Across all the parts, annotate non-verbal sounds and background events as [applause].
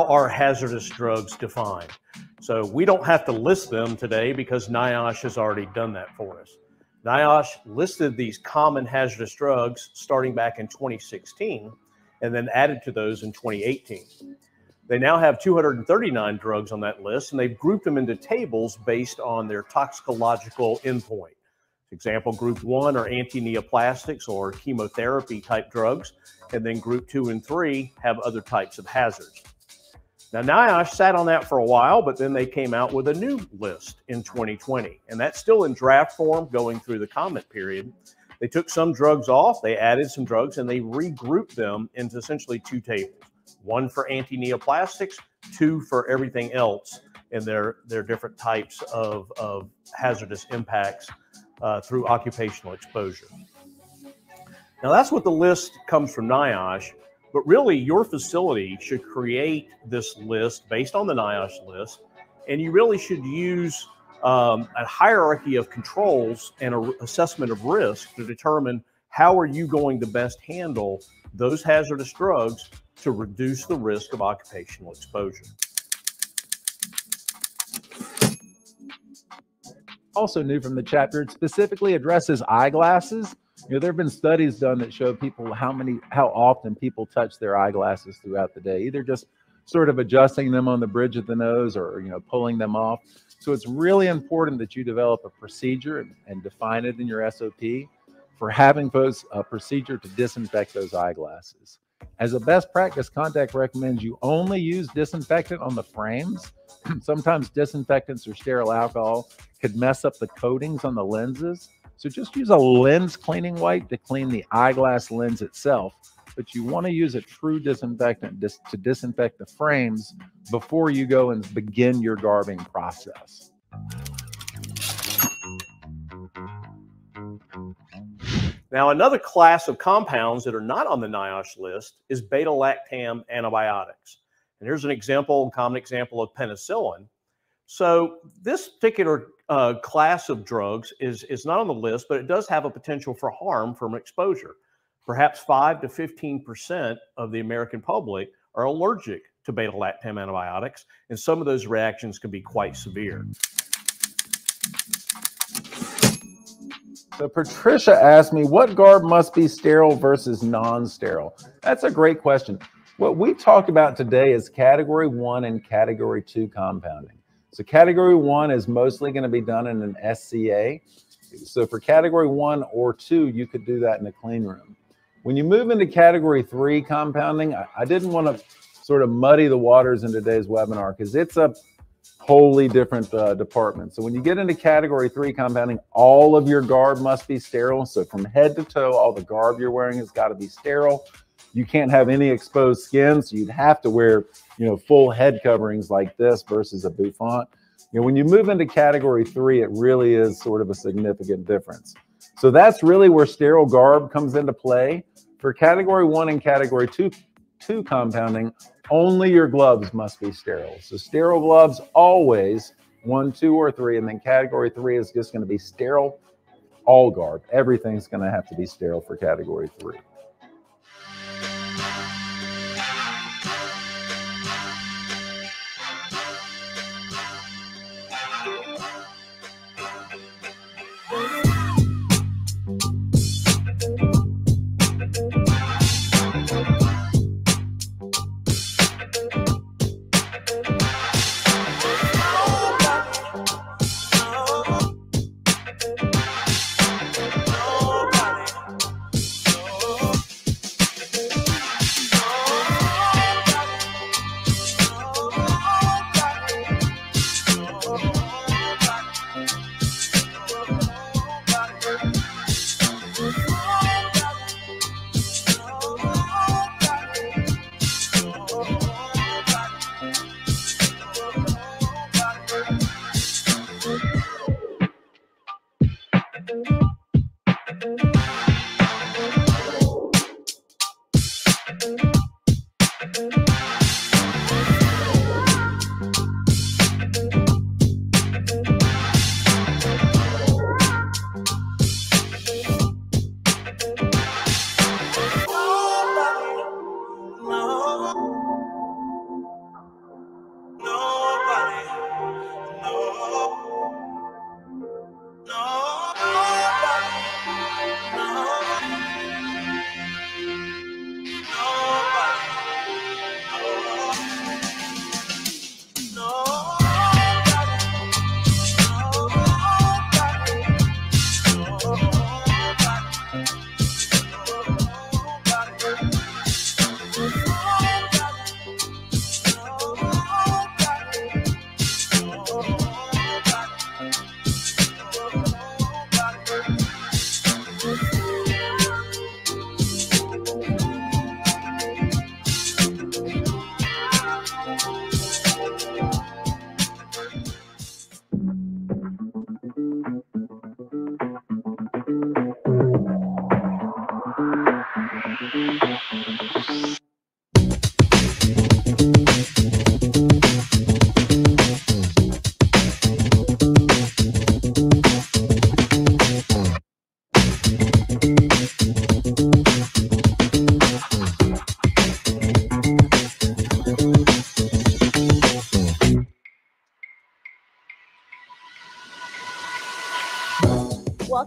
how are hazardous drugs defined? So we don't have to list them today because NIOSH has already done that for us. NIOSH listed these common hazardous drugs starting back in 2016 and then added to those in 2018. They now have 239 drugs on that list and they've grouped them into tables based on their toxicological endpoint. Example, group one are anti-neoplastics or chemotherapy type drugs, and then group two and three have other types of hazards. Now, NIOSH sat on that for a while, but then they came out with a new list in 2020, and that's still in draft form going through the comment period. They took some drugs off, they added some drugs, and they regrouped them into essentially two tables one for anti neoplastics, two for everything else in their, their different types of, of hazardous impacts uh, through occupational exposure. Now, that's what the list comes from NIOSH. But really, your facility should create this list based on the NIOSH list, and you really should use um, a hierarchy of controls and an assessment of risk to determine how are you going to best handle those hazardous drugs to reduce the risk of occupational exposure. Also new from the chapter, it specifically addresses eyeglasses you know, there have been studies done that show people how many, how often people touch their eyeglasses throughout the day, either just sort of adjusting them on the bridge of the nose or, you know, pulling them off. So it's really important that you develop a procedure and, and define it in your SOP for having folks a procedure to disinfect those eyeglasses. As a best practice, Contec recommends you only use disinfectant on the frames. [clears throat] Sometimes disinfectants or sterile alcohol could mess up the coatings on the lenses. So just use a lens cleaning wipe to clean the eyeglass lens itself, but you want to use a true disinfectant dis- to disinfect the frames before you go and begin your garbing process. Now, another class of compounds that are not on the NIOSH list is beta lactam antibiotics. And here's an example, a common example of penicillin. So this particular uh, class of drugs is, is not on the list, but it does have a potential for harm from exposure. Perhaps 5 to 15% of the American public are allergic to beta lactam antibiotics, and some of those reactions can be quite severe. So Patricia asked me, what garb must be sterile versus non-sterile? That's a great question. What we talked about today is category one and category two compounding. So category one is mostly going to be done in an SCA. So for category one or two, you could do that in a clean room. When you move into category three compounding, I, I didn't want to sort of muddy the waters in today's webinar because it's a wholly different uh, department. So when you get into category three compounding, all of your garb must be sterile. So from head to toe, all the garb you're wearing has got to be sterile. You can't have any exposed skin, so you'd have to wear you know, full head coverings like this versus a bouffant. You know, when you move into category three, it really is sort of a significant difference. So that's really where sterile garb comes into play. For category one and category two, two compounding, only your gloves must be sterile. So sterile gloves always one, two, or three, and then category three is just going to be sterile all garb. Everything's going to have to be sterile for category three.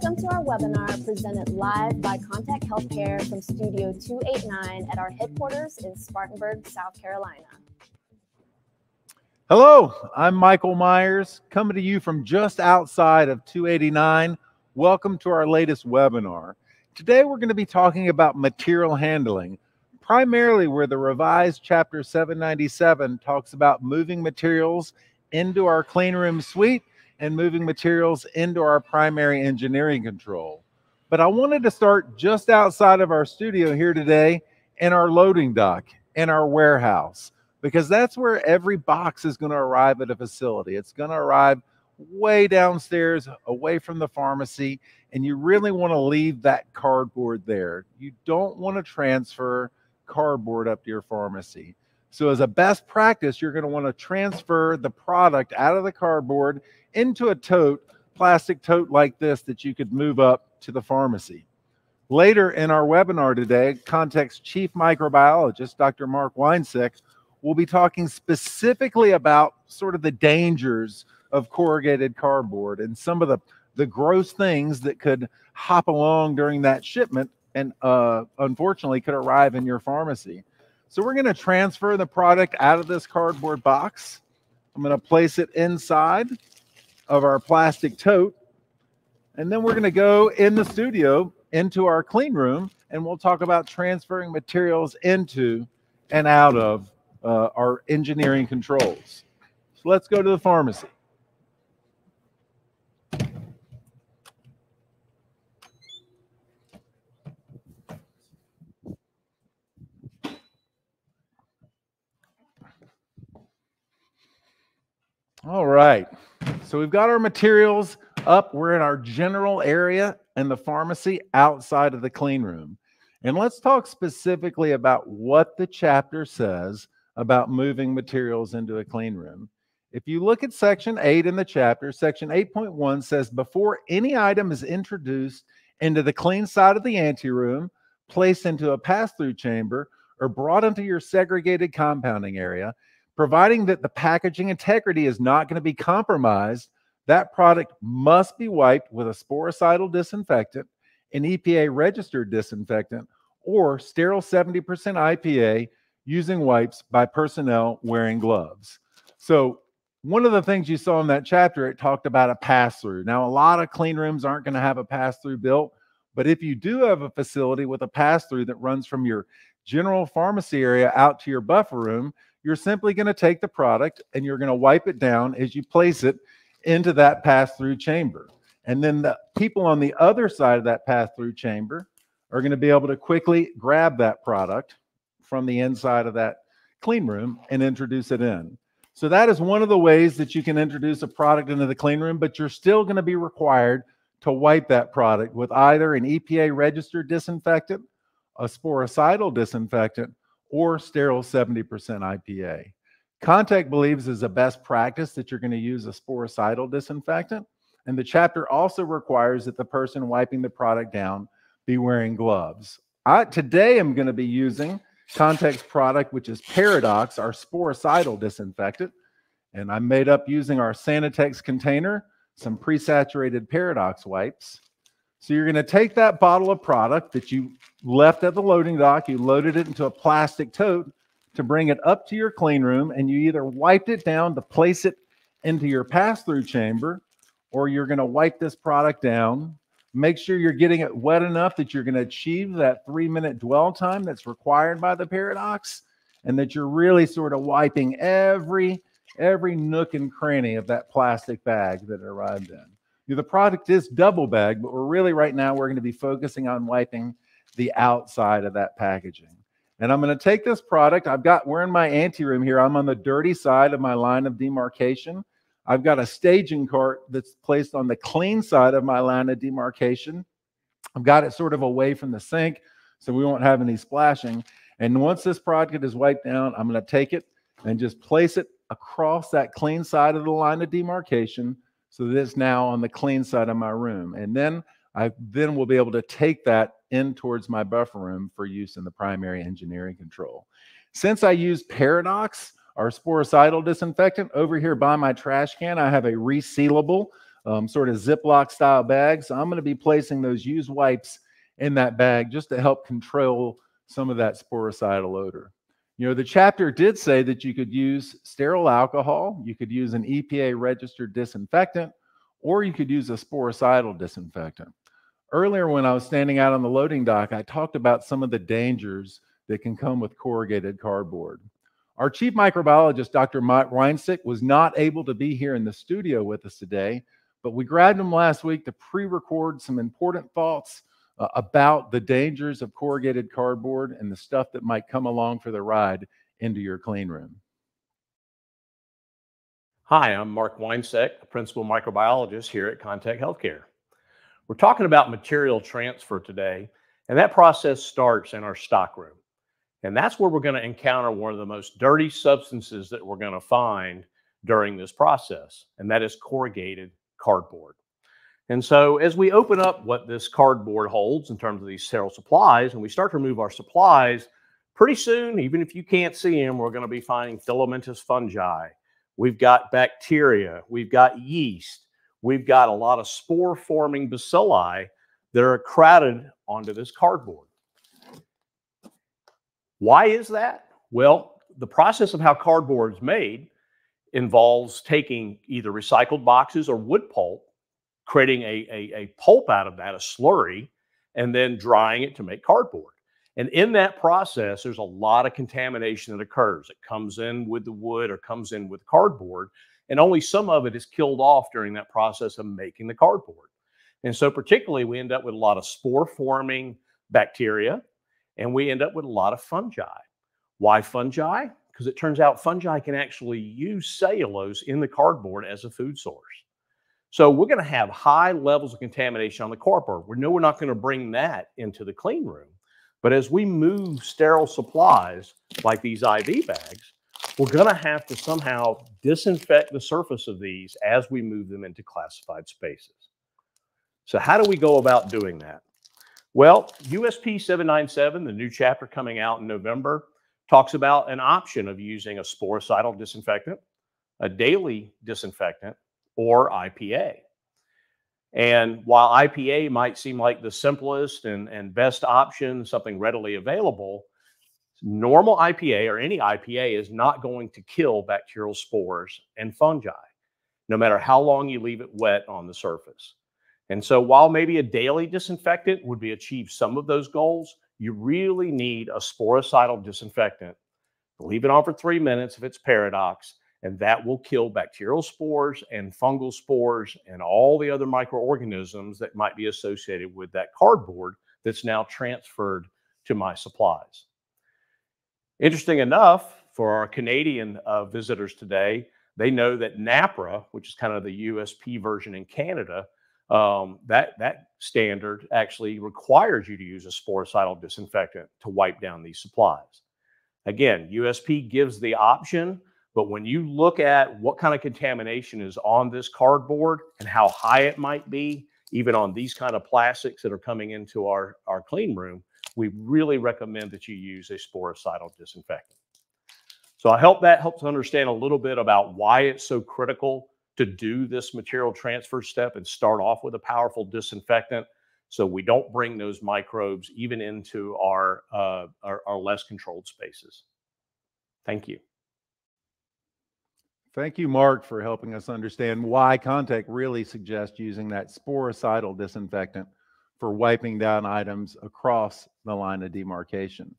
Welcome to our webinar presented live by Contec Healthcare from Studio 289 at our headquarters in Spartanburg, South Carolina. Hello, I'm Michael Myers, coming to you from just outside of 289. Welcome to our latest webinar. Today we're going to be talking about material handling, primarily where the revised chapter 797 talks about moving materials into our clean room suite and moving materials into our primary engineering control. But I wanted to start just outside of our studio here today in our loading dock, in our warehouse, because that's where every box is going to arrive at a facility. It's going to arrive way downstairs, away from the pharmacy, and you really want to leave that cardboard there. You don't want to transfer cardboard up to your pharmacy. So, as a best practice, you're going to want to transfer the product out of the cardboard into a tote, plastic tote like this that you could move up to the pharmacy. Later in our webinar today, Contec's Chief Microbiologist Dr. Mark Weinsick will be talking specifically about sort of the dangers of corrugated cardboard and some of the, the gross things that could hop along during that shipment and uh, unfortunately could arrive in your pharmacy. So we're going to transfer the product out of this cardboard box. I'm going to place it inside of our plastic tote. And then we're going to go in the studio into our clean room and we'll talk about transferring materials into and out of uh, our engineering controls. So let's go to the pharmacy. All right. So we've got our materials up. We're in our general area and the pharmacy outside of the clean room. And let's talk specifically about what the chapter says about moving materials into a clean room. If you look at section 8 in the chapter, section 8.1 says before any item is introduced into the clean side of the anteroom, placed into a pass through chamber, or brought into your segregated compounding area, providing that the packaging integrity is not going to be compromised, that product must be wiped with a sporicidal disinfectant, an EPA registered disinfectant, or sterile 70% IPA using wipes by personnel wearing gloves. So, one of the things you saw in that chapter, it talked about a pass through. Now, a lot of clean rooms aren't going to have a pass through built, but if you do have a facility with a pass through that runs from your general pharmacy area out to your buffer room, you're simply going to take the product and you're going to wipe it down as you place it into that pass through chamber. And then the people on the other side of that pass through chamber are going to be able to quickly grab that product from the inside of that clean room and introduce it in. So that is one of the ways that you can introduce a product into the clean room, but you're still going to be required to wipe that product with either an EPA registered disinfectant, a sporicidal disinfectant, or sterile 70% IPA. Contec believes is a best practice that you're going to use a sporicidal disinfectant. And the chapter also requires that the person wiping the product down be wearing gloves. Today I'm going to be using Contec's product, which is Peridox, our sporicidal disinfectant. And I made up using our Sanitex container, some pre-saturated Peridox wipes. So you're going to take that bottle of product that you left at the loading dock, you loaded it into a plastic tote to bring it up to your clean room, and you either wiped it down to place it into your pass through chamber, or you're going to wipe this product down. Make sure you're getting it wet enough that you're going to achieve that three minute dwell time that's required by the Peridox, and that you're really sort of wiping every every nook and cranny of that plastic bag that it arrived in the product is double bag, but we're really right now, we're going to be focusing on wiping the outside of that packaging. And I'm going to take this product. I've got, we're in my ante room here. I'm on the dirty side of my line of demarcation. I've got a staging cart that's placed on the clean side of my line of demarcation. I've got it sort of away from the sink so we won't have any splashing. And once this product is wiped down, I'm going to take it and just place it across that clean side of the line of demarcation so that it's now on the clean side of my room. And then I then will be able to take that in towards my buffer room for use in the primary engineering control. Since I use Peridox, our sporicidal disinfectant, over here by my trash can, I have a resealable um, sort of Ziploc style bag. So I'm going to be placing those used wipes in that bag just to help control some of that sporicidal odor. You know, the chapter did say that you could use sterile alcohol, you could use an EPA registered disinfectant, or you could use a sporicidal disinfectant. Earlier, when I was standing out on the loading dock, I talked about some of the dangers that can come with corrugated cardboard. Our chief microbiologist, Dr. Mike Reinsick, was not able to be here in the studio with us today, but we grabbed him last week to pre record some important thoughts uh, about the dangers of corrugated cardboard and the stuff that might come along for the ride into your clean room. Hi, I'm Mark Weinsick, a principal microbiologist here at Contec Healthcare. We're talking about material transfer today, and that process starts in our stockroom. And that's where we're going to encounter one of the most dirty substances that we're going to find during this process, and that is corrugated cardboard. And so as we open up what this cardboard holds in terms of these sterile supplies and we start to remove our supplies, pretty soon, even if you can't see them, we're going to be finding filamentous fungi. We've got bacteria, we've got yeast, we've got a lot of spore forming bacilli that are crowded onto this cardboard. Why is that? Well, the process of how cardboard is made involves taking either recycled boxes or wood pulp creating a, a, a pulp out of that, a slurry, and then drying it to make cardboard. And in that process, there's a lot of contamination that occurs. It comes in with the wood or comes in with cardboard, and only some of it is killed off during that process of making the cardboard. And so, particularly, we end up with a lot of spore forming bacteria, and we end up with a lot of fungi. Why fungi? Because it turns out fungi can actually use cellulose in the cardboard as a food source. So we're going to have high levels of contamination on the cardboard. We know we're not going to bring that into the clean room. But as we move sterile supplies like these IV bags, we're going to have to somehow disinfect the surface of these as we move them into classified spaces. So how do we go about doing that? Well, USP 797, the new chapter coming out in November, talks about an option of using a sporicidal disinfectant, a daily disinfectant, or IPA. And while IPA might seem like the simplest and, and best option, something readily available, normal IPA or any IPA is not going to kill bacterial spores and fungi, no matter how long you leave it wet on the surface. And so while maybe a daily disinfectant would be achieve some of those goals, you really need a sporicidal disinfectant. Leave it on for three minutes if it's Peridox, and that will kill bacterial spores and fungal spores and all the other microorganisms that might be associated with that cardboard that's now transferred to my supplies. Interesting enough, for our Canadian uh, visitors today, they know that NAPRA, which is kind of the USP version in Canada, um, that that standard actually requires you to use a sporicidal disinfectant to wipe down these supplies. Again, USP gives the option but when you look at what kind of contamination is on this cardboard and how high it might be, even on these kind of plastics that are coming into our, our clean room, we really recommend that you use a sporicidal disinfectant. So I hope that helps understand a little bit about why it's so critical to do this material transfer step and start off with a powerful disinfectant so we don't bring those microbes even into our, uh, our, our less controlled spaces. Thank you. Thank you, Mark, for helping us understand why Contec really suggests using that sporicidal disinfectant for wiping down items across the line of demarcation.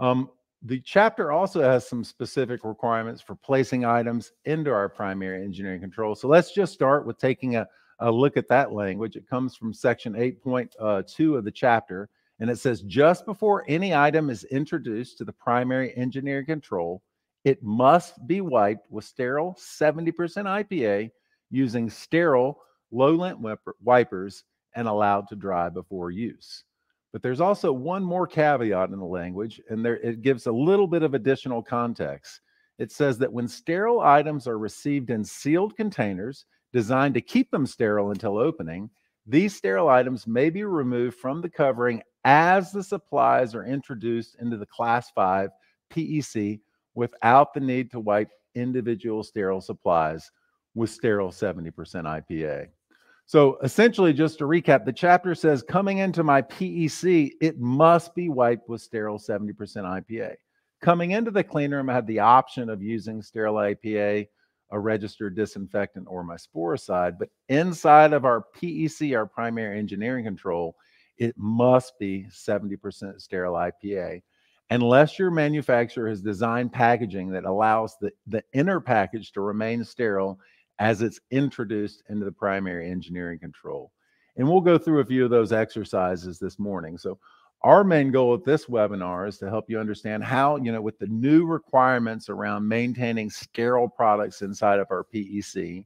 Um, the chapter also has some specific requirements for placing items into our primary engineering control. So let's just start with taking a, a look at that language. It comes from section 8.2 uh, of the chapter, and it says just before any item is introduced to the primary engineering control, it must be wiped with sterile 70% IPA using sterile low lint wipers and allowed to dry before use. But there's also one more caveat in the language, and there it gives a little bit of additional context. It says that when sterile items are received in sealed containers designed to keep them sterile until opening, these sterile items may be removed from the covering as the supplies are introduced into the class 5 PEC without the need to wipe individual sterile supplies with sterile 70% IPA. So essentially, just to recap, the chapter says coming into my PEC, it must be wiped with sterile 70% IPA. Coming into the clean room, I had the option of using sterile IPA, a registered disinfectant, or my sporicide. But inside of our PEC, our primary engineering control, it must be 70% sterile IPA unless your manufacturer has designed packaging that allows the, the inner package to remain sterile as it's introduced into the primary engineering control. And we'll go through a few of those exercises this morning. So our main goal at this webinar is to help you understand how, you know, with the new requirements around maintaining sterile products inside of our PEC,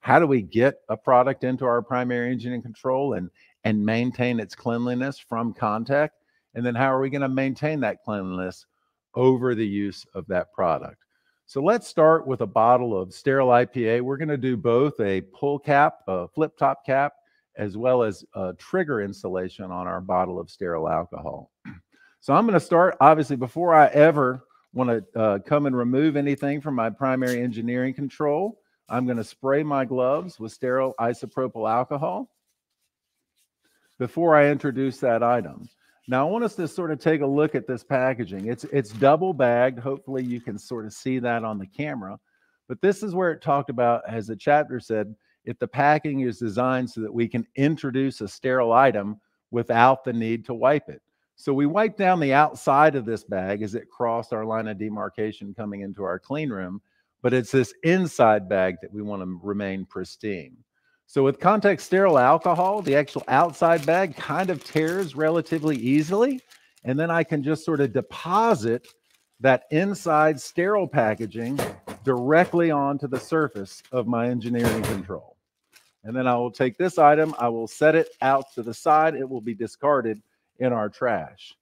how do we get a product into our primary engineering control and and maintain its cleanliness from contact? And then how are we going to maintain that cleanliness over the use of that product? So let's start with a bottle of sterile IPA. We're going to do both a pull cap, a flip top cap, as well as a trigger installation on our bottle of sterile alcohol. [clears throat] So I'm going to start, obviously, before I ever want to uh, come and remove anything from my primary engineering control, I'm going to spray my gloves with sterile isopropyl alcohol before I introduce that item. Now, I want us to sort of take a look at this packaging. It's it's double bagged. Hopefully, you can sort of see that on the camera. But this is where it talked about, as the chapter said, if the packing is designed so that we can introduce a sterile item without the need to wipe it. So we wipe down the outside of this bag as it crossed our line of demarcation coming into our clean room, but it's this inside bag that we want to remain pristine. So with Contec sterile alcohol, the actual outside bag kind of tears relatively easily. And then I can just sort of deposit that inside sterile packaging directly onto the surface of my engineering control. And then I will take this item, I will set it out to the side. It will be discarded in our trash.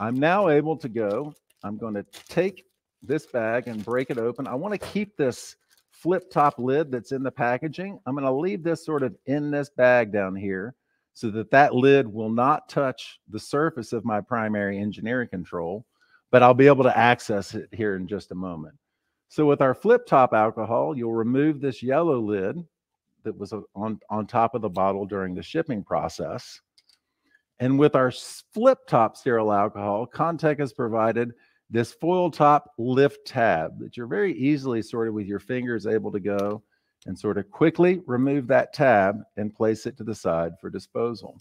I'm now able to go, I'm going to take this bag and break it open. I want to keep this flip top lid that's in the packaging. I'm going to leave this sort of in this bag down here so that that lid will not touch the surface of my primary engineering control, but I'll be able to access it here in just a moment. So with our flip top alcohol, you'll remove this yellow lid that was on, on top of the bottle during the shipping process. And with our flip top sterile alcohol, Contec has provided this foil top lift tab that you're very easily sort of with your fingers able to go and sort of quickly remove that tab and place it to the side for disposal.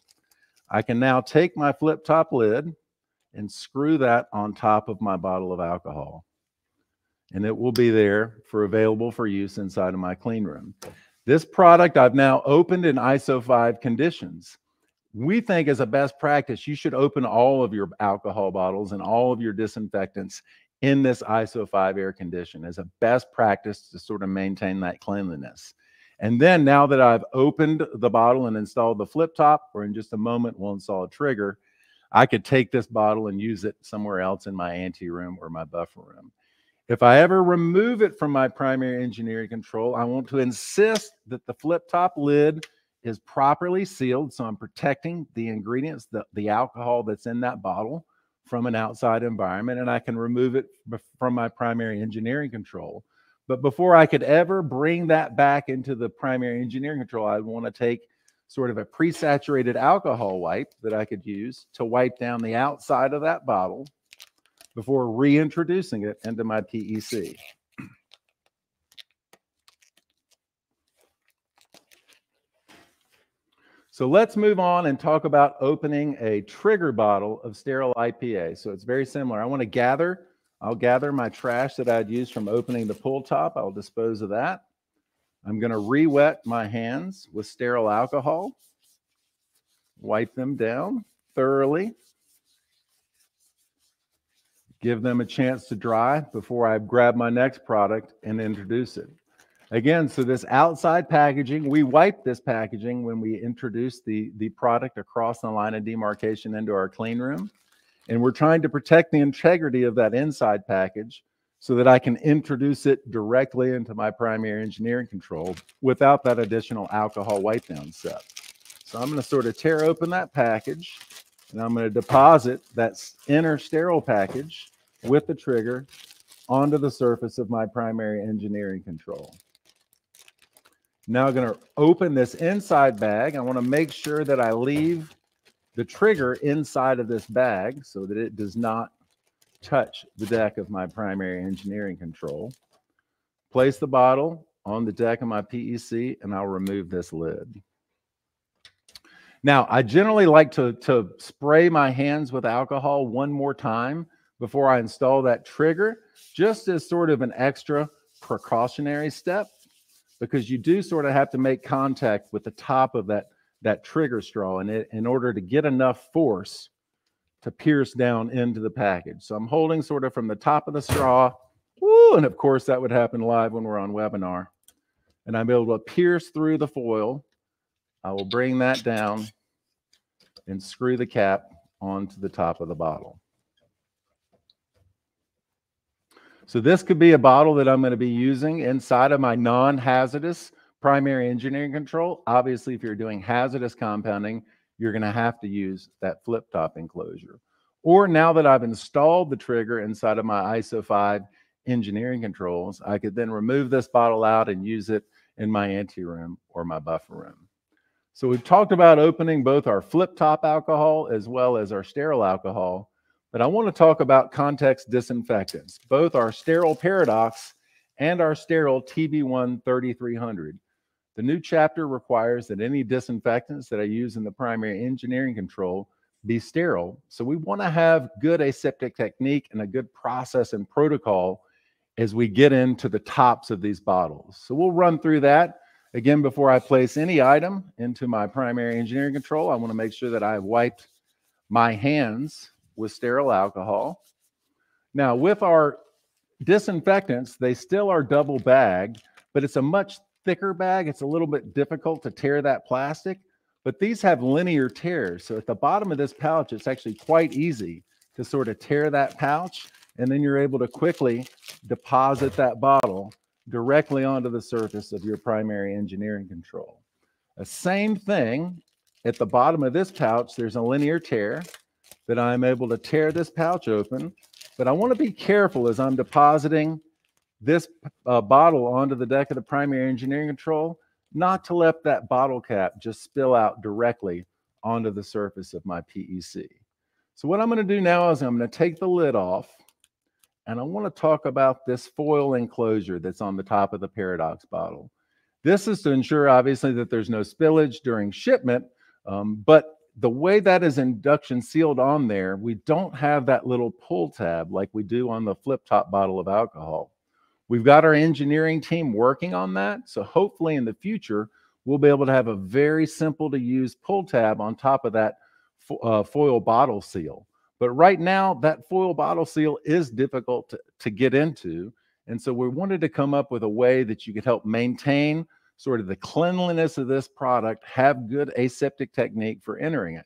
I can now take my flip top lid and screw that on top of my bottle of alcohol. And it will be there for available for use inside of my clean room. This product I've now opened in ISO 5 conditions we think as a best practice, you should open all of your alcohol bottles and all of your disinfectants in this ISO 5 air condition as a best practice to sort of maintain that cleanliness. And then now that I've opened the bottle and installed the flip top, or in just a moment we'll install a trigger, I could take this bottle and use it somewhere else in my ante room or my buffer room. If I ever remove it from my primary engineering control, I want to insist that the flip top lid is properly sealed. So I'm protecting the ingredients, the, the alcohol that's in that bottle from an outside environment, and I can remove it from my primary engineering control. But before I could ever bring that back into the primary engineering control, I'd want to take sort of a pre-saturated alcohol wipe that I could use to wipe down the outside of that bottle before reintroducing it into my PEC. So let's move on and talk about opening a trigger bottle of sterile IPA. So it's very similar. I want to gather, I'll gather my trash that I'd used from opening the pull top. I'll dispose of that. I'm going to re-wet my hands with sterile alcohol. Wipe them down thoroughly. Give them a chance to dry before I grab my next product and introduce it. Again, so this outside packaging, we wipe this packaging when we introduce the, the product across the line of demarcation into our clean room. And we're trying to protect the integrity of that inside package so that I can introduce it directly into my primary engineering control without that additional alcohol wipe down step. So I'm going to sort of tear open that package and I'm going to deposit that inner sterile package with the trigger onto the surface of my primary engineering control. Now I'm going to open this inside bag. I want to make sure that I leave the trigger inside of this bag so that it does not touch the deck of my primary engineering control. Place the bottle on the deck of my PEC and I'll remove this lid. Now, I generally like to, to spray my hands with alcohol one more time before I install that trigger, just as sort of an extra precautionary step because you do sort of have to make contact with the top of that that trigger straw in it in order to get enough force to pierce down into the package. So I'm holding sort of from the top of the straw. Woo, and of course that would happen live when we're on webinar. And I'm able to pierce through the foil. I will bring that down and screw the cap onto the top of the bottle. So this could be a bottle that I'm going to be using inside of my non-hazardous primary engineering control. Obviously, if you're doing hazardous compounding, you're going to have to use that flip top enclosure. Or now that I've installed the trigger inside of my ISO 5 engineering controls, I could then remove this bottle out and use it in my ante room or my buffer room. So we've talked about opening both our flip top alcohol as well as our sterile alcohol. But I want to talk about Contec's disinfectants, both our sterile Peridox and our sterile TB1 3300. The new chapter requires that any disinfectants that I use in the primary engineering control be sterile. So we want to have good aseptic technique and a good process and protocol as we get into the tops of these bottles. So we'll run through that. Again, before I place any item into my primary engineering control, I want to make sure that I've wiped my hands with sterile alcohol. Now, with our disinfectants, they still are double bagged, but it's a much thicker bag. It's a little bit difficult to tear that plastic, but these have linear tears. So at the bottom of this pouch, it's actually quite easy to sort of tear that pouch, and then you're able to quickly deposit that bottle directly onto the surface of your primary engineering control. The same thing at the bottom of this pouch, there's a linear tear that I'm able to tear this pouch open. But I want to be careful as I'm depositing this uh, bottle onto the deck of the primary engineering control, not to let that bottle cap just spill out directly onto the surface of my PEC. So what I'm going to do now is I'm going to take the lid off and I want to talk about this foil enclosure that's on the top of the Peridox bottle. This is to ensure, obviously, that there's no spillage during shipment, um, but the way that is induction sealed on there, we don't have that little pull tab like we do on the flip top bottle of alcohol. We've got our engineering team working on that. So hopefully in the future, we'll be able to have a very simple to use pull tab on top of that uh, foil bottle seal. But right now, that foil bottle seal is difficult to, to get into. And so we wanted to come up with a way that you could help maintain sort of the cleanliness of this product, have good aseptic technique for entering it.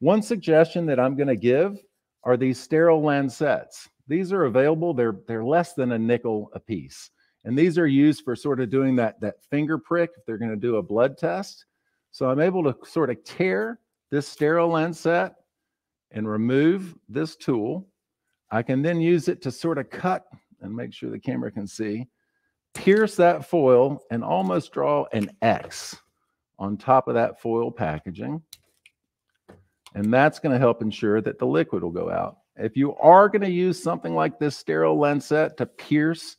One suggestion that I'm going to give are these sterile lancets. These are available. They're they're less than a nickel a piece. And these are used for sort of doing that that finger prick if they're going to do a blood test. So I'm able to sort of tear this sterile lancet and remove this tool. I can then use it to sort of cut and make sure the camera can see pierce that foil and almost draw an X on top of that foil packaging. And that's going to help ensure that the liquid will go out. If you are going to use something like this sterile lancet to pierce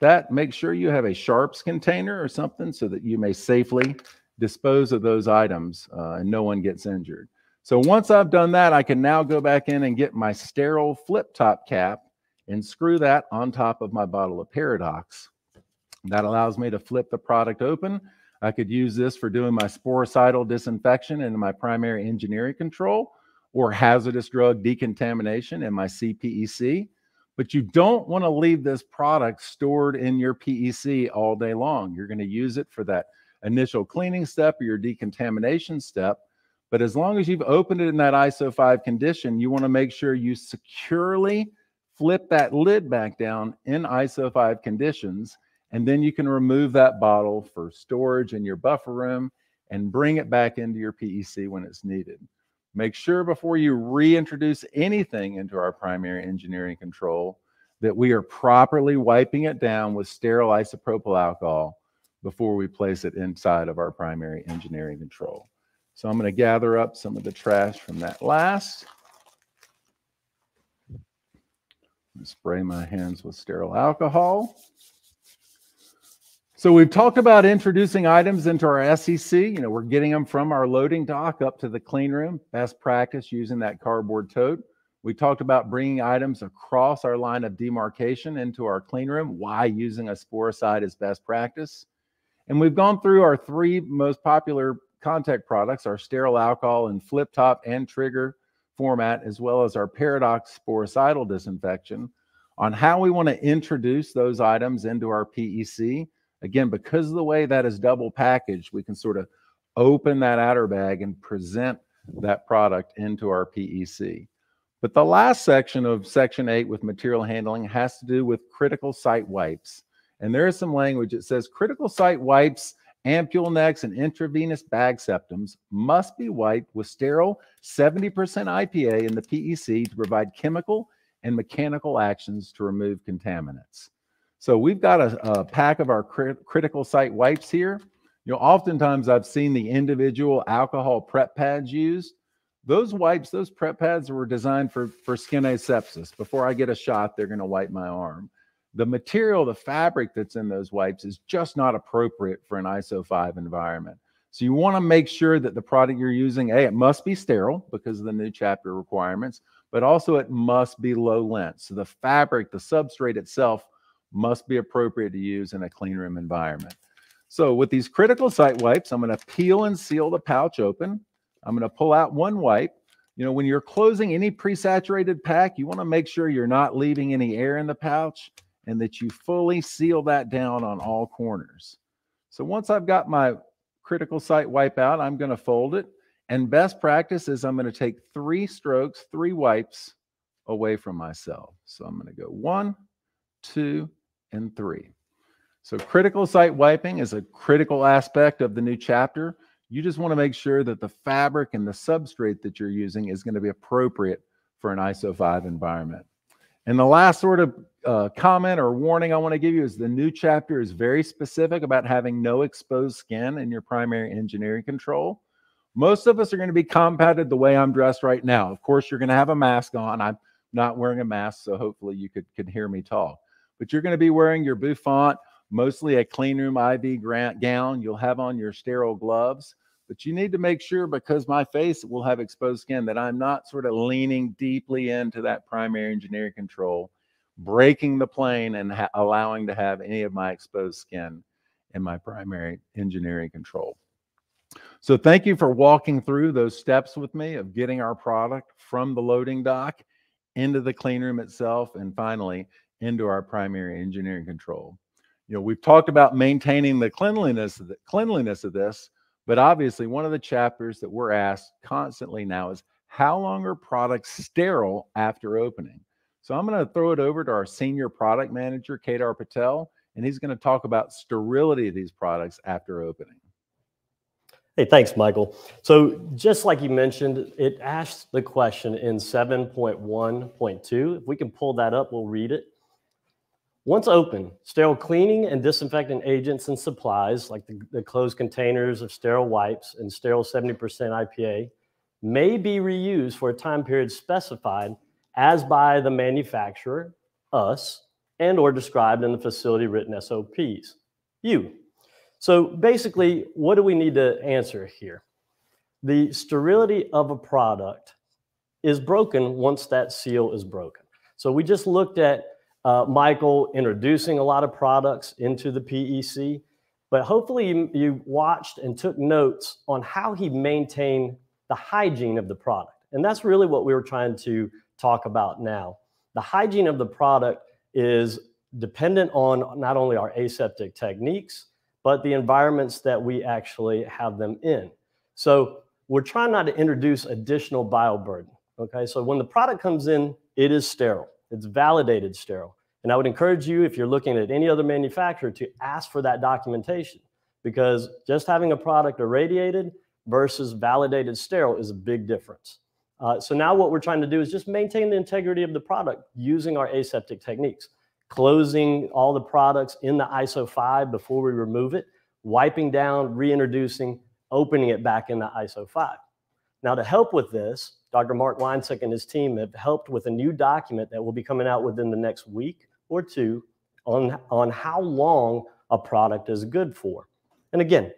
that, make sure you have a sharps container or something so that you may safely dispose of those items uh, and no one gets injured. So once I've done that, I can now go back in and get my sterile flip top cap and screw that on top of my bottle of Peridox. That allows me to flip the product open. I could use this for doing my sporicidal disinfection in my primary engineering control or hazardous drug decontamination in my CPEC. But you don't want to leave this product stored in your PEC all day long. You're going to use it for that initial cleaning step or your decontamination step. But as long as you've opened it in that ISO 5 condition, you want to make sure you securely flip that lid back down in ISO 5 conditions. And then you can remove that bottle for storage in your buffer room and bring it back into your PEC when it's needed. Make sure before you reintroduce anything into our primary engineering control that we are properly wiping it down with sterile isopropyl alcohol before we place it inside of our primary engineering control. So I'm going to gather up some of the trash from that last. Spray my hands with sterile alcohol. So we've talked about introducing items into our SEC. You know, we're getting them from our loading dock up to the clean room. Best practice using that cardboard tote. We talked about bringing items across our line of demarcation into our clean room. Why using a sporicide is best practice. And we've gone through our three most popular Contec products, our sterile alcohol and flip top and trigger format, as well as our Peridox sporicidal disinfection on how we want to introduce those items into our PEC Again, because of the way that is double packaged, we can sort of open that outer bag and present that product into our PEC. But the last section of section eight with material handling has to do with critical site wipes. And there is some language that says critical site wipes, ampule necks, and intravenous bag septums must be wiped with sterile 70% IPA in the PEC to provide chemical and mechanical actions to remove contaminants. So we've got a, a pack of our crit critical site wipes here. You know, oftentimes I've seen the individual alcohol prep pads used. Those wipes, those prep pads were designed for, for skin asepsis. Before I get a shot, they're going to wipe my arm. The material, the fabric that's in those wipes is just not appropriate for an ISO 5 environment. So you want to make sure that the product you're using, A, it must be sterile because of the new chapter requirements, but also it must be low lint. So the fabric, the substrate itself must be appropriate to use in a clean room environment. So with these critical site wipes, I'm going to peel and seal the pouch open. I'm going to pull out one wipe. You know, when you're closing any pre-saturated pack, you want to make sure you're not leaving any air in the pouch and that you fully seal that down on all corners. So once I've got my critical site wipe out, I'm going to fold it. And best practice is I'm going to take three strokes, three wipes away from myself. So I'm going to go one, two, and three. So critical site wiping is a critical aspect of the new chapter. You just want to make sure that the fabric and the substrate that you're using is going to be appropriate for an ISO 5 environment. And the last sort of uh, comment or warning I want to give you is the new chapter is very specific about having no exposed skin in your primary engineering control. Most of us are going to be compounded the way I'm dressed right now. Of course, you're going to have a mask on. I'm not wearing a mask, so hopefully you could, could hear me talk but you're going to be wearing your bouffant, mostly a clean room IV grant gown. You'll have on your sterile gloves, but you need to make sure because my face will have exposed skin that I'm not sort of leaning deeply into that primary engineering control, breaking the plane and ha- allowing to have any of my exposed skin in my primary engineering control. So thank you for walking through those steps with me of getting our product from the loading dock into the clean room itself and finally into our primary engineering control. You know, we've talked about maintaining the cleanliness of the cleanliness of this, but obviously one of the chapters that we're asked constantly now is how long are products sterile after opening? So I'm going to throw it over to our senior product manager, Kedar Patel, and he's going to talk about sterility of these products after opening. Hey, thanks, Michael. So just like you mentioned, it asks the question in 7.1.2. If we can pull that up, we'll read it. Once open, sterile cleaning and disinfectant agents and supplies, like the, the closed containers of sterile wipes and sterile 70% IPA, may be reused for a time period specified as by the manufacturer, us, and or described in the facility written SOPs, you. So basically, what do we need to answer here? The sterility of a product is broken once that seal is broken. So we just looked at uh, Michael introducing a lot of products into the PEC, but hopefully you, you watched and took notes on how he maintained the hygiene of the product. And that's really what we were trying to talk about now. The hygiene of the product is dependent on not only our aseptic techniques, but the environments that we actually have them in. So we're trying not to introduce additional bioburden. Okay, so when the product comes in, it is sterile. It's validated sterile. And I would encourage you, if you're looking at any other manufacturer, to ask for that documentation because just having a product irradiated versus validated sterile is a big difference. Uh, so now what we're trying to do is just maintain the integrity of the product using our aseptic techniques, closing all the products in the ISO 5 before we remove it, wiping down, reintroducing, opening it back in the ISO 5. Now to help with this, Dr. Mark Weinsick and his team have helped with a new document that will be coming out within the next week or two on, on how long a product is good for. And again,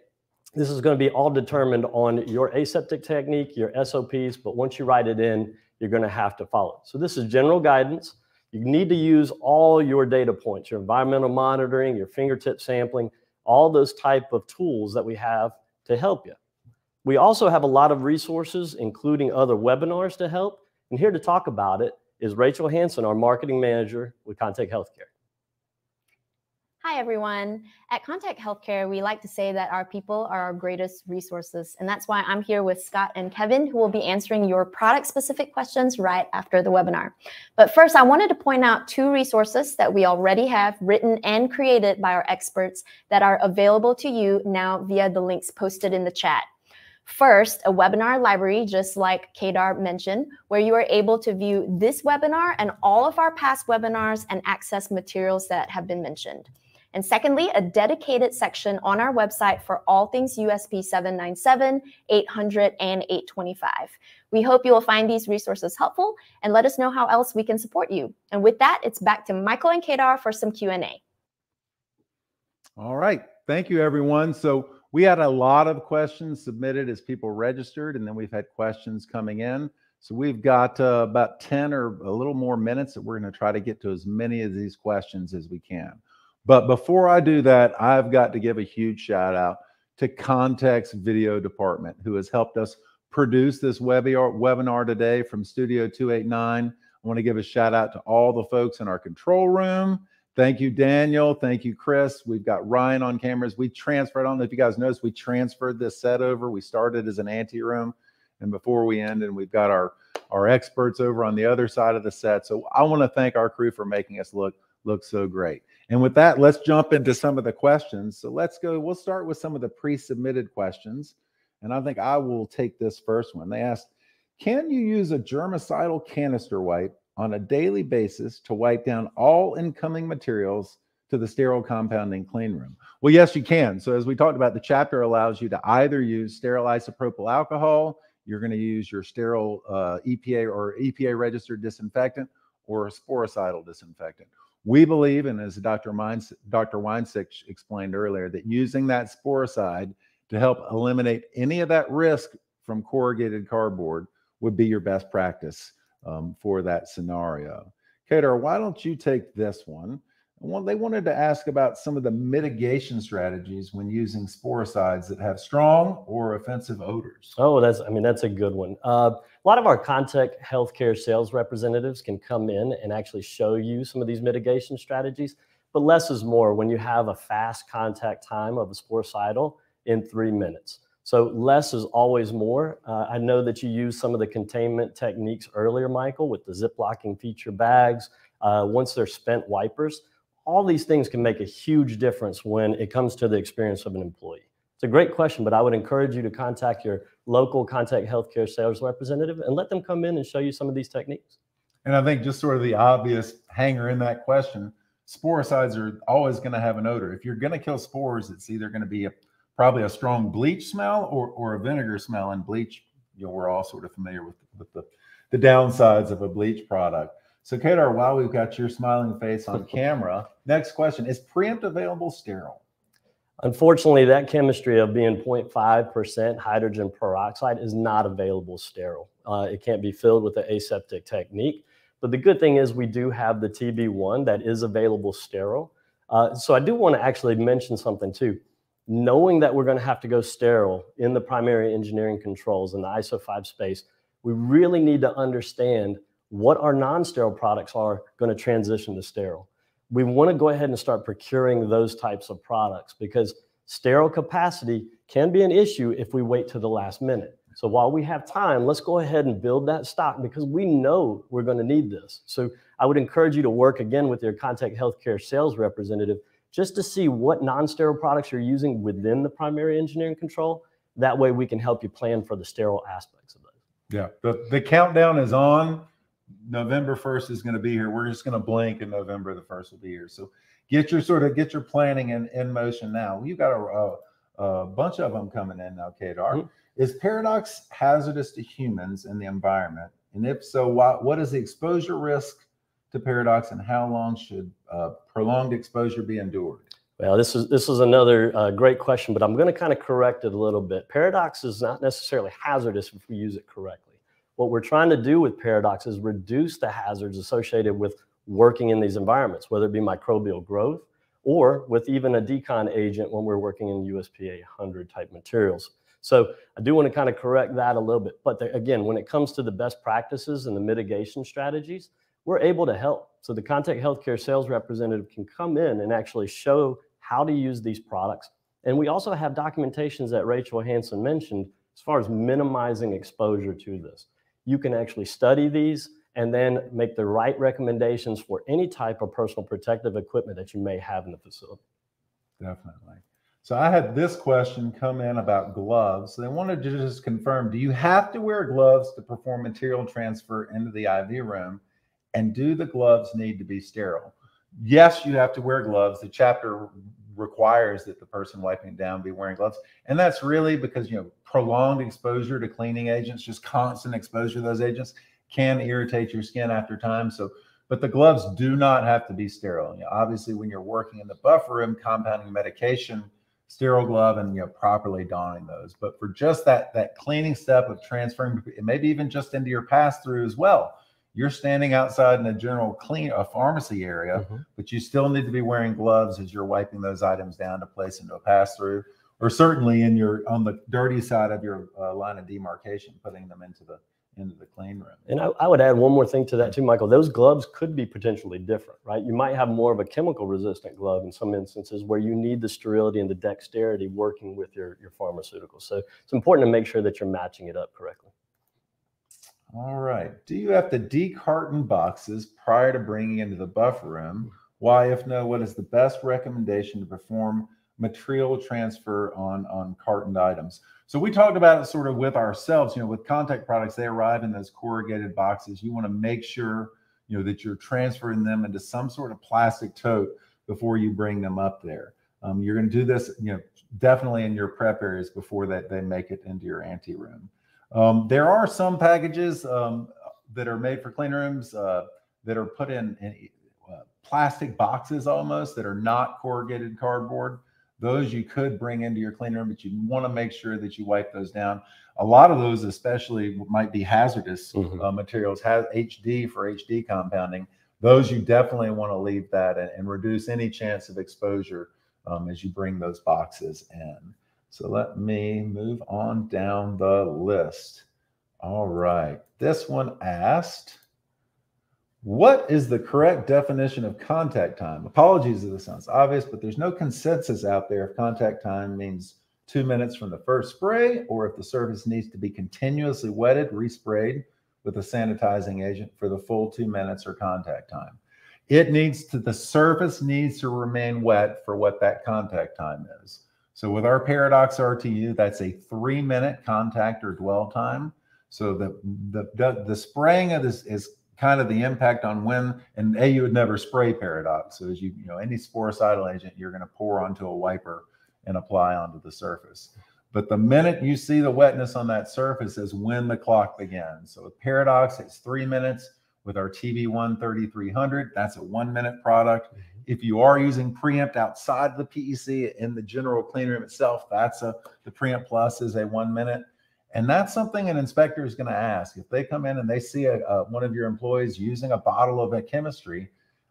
this is going to be all determined on your aseptic technique, your SOPs, but once you write it in, you're going to have to follow it. So this is general guidance. You need to use all your data points, your environmental monitoring, your fingertip sampling, all those type of tools that we have to help you. We also have a lot of resources, including other webinars to help. And here to talk about it is Rachel Hanson, our marketing manager with Contec Healthcare. Hi, everyone. At Contec Healthcare, we like to say that our people are our greatest resources. And that's why I'm here with Scott and Kevin, who will be answering your product specific questions right after the webinar. But first, I wanted to point out two resources that we already have written and created by our experts that are available to you now via the links posted in the chat. First, a webinar library, just like Kedar mentioned, where you are able to view this webinar and all of our past webinars and access materials that have been mentioned. And secondly, a dedicated section on our website for all things USP 797, 800, and 825. We hope you will find these resources helpful and let us know how else we can support you. And with that, it's back to Michael and Kedar for some Q&A. All right. Thank you, everyone. So we had a lot of questions submitted as people registered, and then we've had questions coming in. So we've got uh, about 10 or a little more minutes that we're going to try to get to as many of these questions as we can. But before I do that, I've got to give a huge shout out to Contec's Video Department, who has helped us produce this webinar, webinar today from Studio 289. I want to give a shout out to all the folks in our control room. Thank you, Daniel. Thank you, Chris. We've got Ryan on cameras. We transferred, know if you guys noticed, we transferred this set over. We started as an ante room, and before we end, and we've got our, our experts over on the other side of the set. So I want to thank our crew for making us look look so great. And with that, let's jump into some of the questions. So let's go. We'll start with some of the pre-submitted questions. And I think I will take this first one. They asked, can you use a germicidal canister wipe on a daily basis to wipe down all incoming materials to the sterile compounding clean room? Well, yes, you can. So as we talked about, the chapter allows you to either use sterile isopropyl alcohol, you're going to use your sterile uh, EPA or EPA registered disinfectant, or a sporicidal disinfectant. We believe, and as Dr. Mines, Dr. Weinsick explained earlier, that using that sporicide to help eliminate any of that risk from corrugated cardboard would be your best practice um, for that scenario. Kedar, why don't you take this one? Well, they wanted to ask about some of the mitigation strategies when using sporicides that have strong or offensive odors. Oh, that's, I mean, that's a good one. Uh, a lot of our Contec healthcare sales representatives can come in and actually show you some of these mitigation strategies, but less is more when you have a fast contact time of a sporicidal in three minutes. So less is always more. Uh, I know that you used some of the containment techniques earlier, Michael, with the zip locking feature bags. Uh, once they're spent wipers, all these things can make a huge difference when it comes to the experience of an employee. It's a great question, but I would encourage you to contact your local Contec healthcare sales representative and let them come in and show you some of these techniques. And I think just sort of the obvious hanger in that question, sporicides are always going to have an odor. If you're going to kill spores, it's either going to be a probably a strong bleach smell or, or a vinegar smell. And bleach, you know, we're all sort of familiar with, with the, the downsides of a bleach product. So, Kedar, while we've got your smiling face on [laughs] camera, next question is preempt available sterile? Unfortunately, that chemistry of being 0.5% hydrogen peroxide is not available sterile. Uh, it can't be filled with the aseptic technique. But the good thing is we do have the TB1 that is available sterile. Uh, so I do want to actually mention something too. Knowing that we're going to have to go sterile in the primary engineering controls in the ISO 5 space, we really need to understand what our non-sterile products are going to transition to sterile. We want to go ahead and start procuring those types of products because sterile capacity can be an issue if we wait to the last minute. So while we have time, let's go ahead and build that stock because we know we're going to need this. So I would encourage you to work again with your Contec Healthcare sales representative just to see what non-sterile products you're using within the primary engineering control. That way we can help you plan for the sterile aspects of those. Yeah, the, the countdown is on. November 1st is going to be here. We're just going to blink and November the 1st will be here. So get your sort of get your planning in, in motion now. You've got a, a, a bunch of them coming in now, Kedar. Mm-hmm. Is Peridox hazardous to humans and the environment? And if so, what, what is the exposure risk to Peridox and how long should uh, prolonged exposure be endured? Well, this is this is another uh, great question, but I'm going to kind of correct it a little bit. Peridox is not necessarily hazardous if we use it correctly. What we're trying to do with Peridox is reduce the hazards associated with working in these environments, whether it be microbial growth or with even a decon agent when we're working in USP 100 type materials. So I do want to kind of correct that a little bit. But the, again, when it comes to the best practices and the mitigation strategies, we're able to help. So the Contec Healthcare sales representative can come in and actually show how to use these products. And we also have documentations that Rachel Hanson mentioned as far as minimizing exposure to this. You can actually study these and then make the right recommendations for any type of personal protective equipment that you may have in the facility. Definitely. So I had this question come in about gloves. They wanted to just confirm, do you have to wear gloves to perform material transfer into the IV room? And do the gloves need to be sterile? Yes, you have to wear gloves. The chapter requires that the person wiping down be wearing gloves. And that's really because, you know, prolonged exposure to cleaning agents, just constant exposure to those agents can irritate your skin after time. So, but the gloves do not have to be sterile. You know, obviously, when you're working in the buffer room compounding medication, sterile glove and you know properly donning those. But for just that that cleaning step of transferring, maybe even just into your pass through as well. You're standing outside in a general clean a pharmacy area, mm-hmm. but you still need to be wearing gloves as you're wiping those items down to place into a pass through, or certainly in your on the dirty side of your uh, line of demarcation, putting them into the into the clean room. And I, I, would add one more thing to that too, Michael. Those gloves could be potentially different, right? You might have more of a chemical resistant glove in some instances where you need the sterility and the dexterity working with your, your pharmaceuticals. So it's important to make sure that you're matching it up correctly. All right. Do you have to decarton boxes prior to bringing into the buffer room? Why, if no, what is the best recommendation to perform material transfer on, on cartoned items? So we talked about it sort of with ourselves, you know, with Contec products, they arrive in those corrugated boxes. You want to make sure, you know, that you're transferring them into some sort of plastic tote before you bring them up there. Um, you're going to do this, you know, definitely in your prep areas before that they make it into your ante room. Um, there are some packages um, that are made for clean rooms uh, that are put in, in uh, plastic boxes almost that are not corrugated cardboard. Those you could bring into your clean room, but you want to make sure that you wipe those down. A lot of those, especially, might be hazardous mm-hmm. uh, materials, has HD for HD compounding. Those you definitely want to leave that and, and reduce any chance of exposure um, as you bring those boxes in. So let me move on down the list. All right. This one asked, what is the correct definition of contact time? Apologies if this sounds obvious, but there's no consensus out there if contact time means two minutes from the first spray or if the surface needs to be continuously wetted, resprayed with a sanitizing agent for the full two minutes or contact time. It needs to, the surface needs to remain wet for what that contact time is. So with our Peridox RTU, that's a three minute contact or dwell time. So the, the, the, the spraying of this is kind of the impact on when and a you would never spray Peridox so as you you know any sporicidal agent you're going to pour onto a wiper and apply onto the surface but the minute you see the wetness on that surface is when the clock begins so with Peridox it's three minutes with our TB1 3300 that's a one minute product. If you are using preempt outside the pec in the general clean room itself that's a the preempt plus is a one minute and that's something an inspector is going to ask. If they come in and they see a, a, one of your employees using a bottle of a chemistry,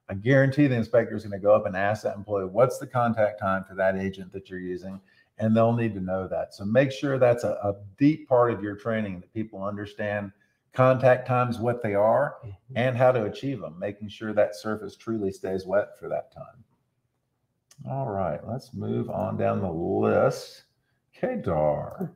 I guarantee the inspector is going to go up and ask that employee, what's the contact time for that agent that you're using? And they'll need to know that. So make sure that's a, a deep part of your training that people understand contact times, what they are, and how to achieve them, making sure that surface truly stays wet for that time. All right, let's move on down the list. Kedar.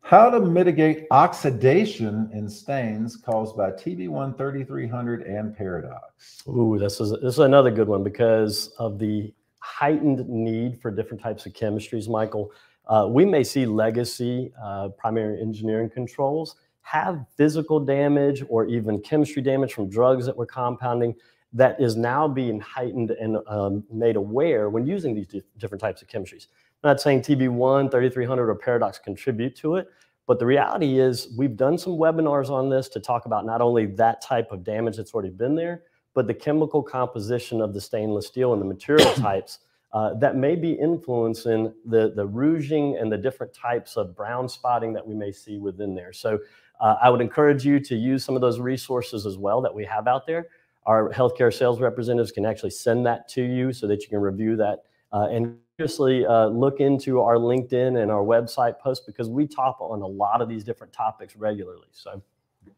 How to mitigate oxidation in stains caused by TB1 3300 and Peridox. Ooh, this is this is another good one because of the heightened need for different types of chemistries, Michael. Uh, we may see legacy uh, primary engineering controls have physical damage or even chemistry damage from drugs that we're compounding that is now being heightened and um, made aware when using these different types of chemistries. I'm not saying TB1, 3300, or Peridox contribute to it, but the reality is we've done some webinars on this to talk about not only that type of damage that's already been there, but the chemical composition of the stainless steel and the material [coughs] types uh, that may be influencing the, the rouging and the different types of brown spotting that we may see within there. So uh, I would encourage you to use some of those resources as well that we have out there. Our healthcare sales representatives can actually send that to you so that you can review that uh, and seriously uh, look into our LinkedIn and our website posts because we top on a lot of these different topics regularly. So